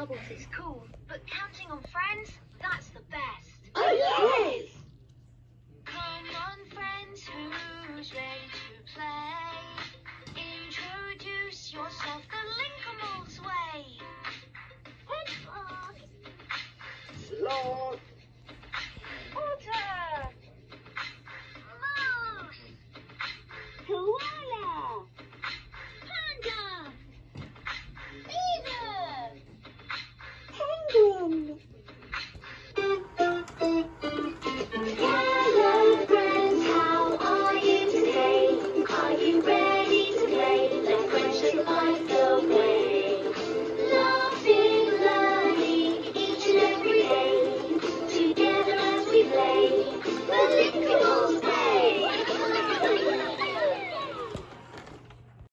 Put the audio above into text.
bubbles is cool, but counting on friends, that's the best. Oh, yes! Come on, friends, who's ready to play? Introduce yourself the Linkimals way.